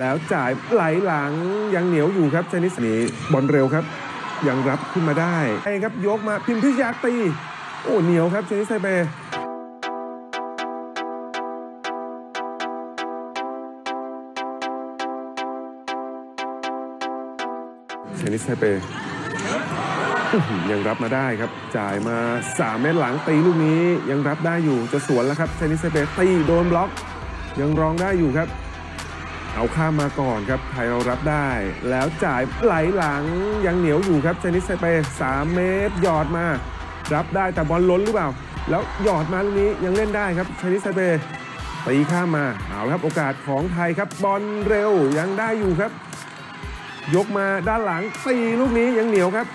แล้วจ่ายไหลหลังยังเหนียวอยู่ครับชนิสนี้บอลเร็วครับ ยังรับขึ้นมาได้ไอ้ครับยกมาพิมพิชยาตี โอ้เหนียวครับชนิสไซเปชนิสไซเป้ยังรับมาได้ครับ จ่ายมา 3 เมตรหลังตีลูกนี้ยังรับได้อยู่จะสวนแล้วครับเชนิสไซเปตีโดนบล็อก ยังรองได้อยู่ครับ เอาข้ามมาก่อนครับ ไทยเรารับได้ แล้วจ่ายไหลหลังยังเหนียวอยู่ครับเจนิสไซเป3 เมตร หยอดมา รับได้แต่บอลล้นหรือเปล่า แล้วหยอดมาลูกนี้ยังเล่นได้ครับเจนิสไซเปตีข้ามมาเอาละครับโอกาสของไทยครับบอลเร็วยังได้อยู่ครับ ยกมาด้านหลังตีลูกนี้ยังเหนียวครับ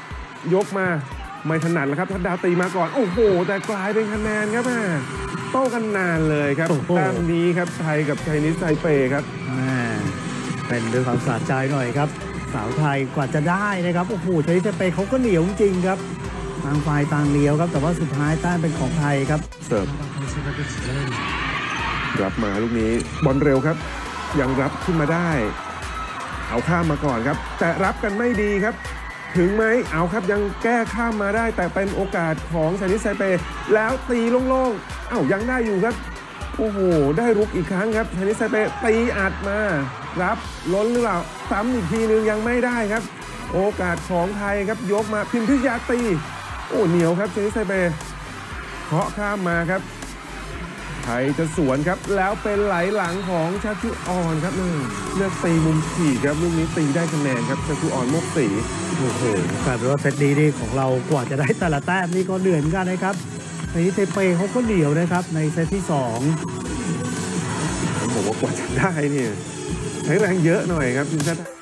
ยกมาไม่ถนัดแล้วครับทัดดาวตีมาก่อน โอ้โห แต่กลายเป็นคะแนนครับแม่โต้กันนานเลยครับโอ้โหแต้มนี้ครับไทยกับไชนิสไทเปครับแม่ เป็นด้วยความสะใจหน่อยครับ สาวไทยกว่าจะได้นะครับโอ้โหชนิดจะไปเขาก็เหนียวจริงครับต่างฝ่ายต่างเหนียวครับ แต่ว่าสุดท้ายแต้มเป็นของไทยครับเสิร์ฟรับมาลูกนี้บอลเร็วครับ ยังรับขึ้นมาได้ เอาข้ามมาก่อนครับ แต่รับกันไม่ดีครับ ถึงไหมเอาครับยังแก้ข้ามมาได้ แต่เป็นโอกาสของชนิดไซเป แล้วตีโล่งๆเอ้ายังได้อยู่ครับ โอ้โห ได้รุกอีกครั้งครับชนิดไซเปตีอัดมา รับล้นหรือเปล่าซ้ำอีกทีนึงยังไม่ได้ครับ โอกาสของไทยครับยกมาพิมพิชยาตี โอ้เหนียวครับชนิดไซเปเคาะข้ามมาครับ ไทยจะสวนครับ แล้วเป็นไหลหลังของชาชุออนครับนี่เลือกตีมุมขี่ครับลูกนี้ตีได้คะแนนครับชาชุออนโมกสีโอ้โหกลายเป็นว่าเซตนี้นี่ของเรากว่าจะได้แต่ละแต้มนี่ก็เหนื่อยเหมือนกันนะครับในนี้เทเปเขาก็เหนียวนะครับในเซตที่สองผมบอกว่ากว่าจะได้เนี่ย ใช้แรงเยอะหน่อยครับทีมชาติ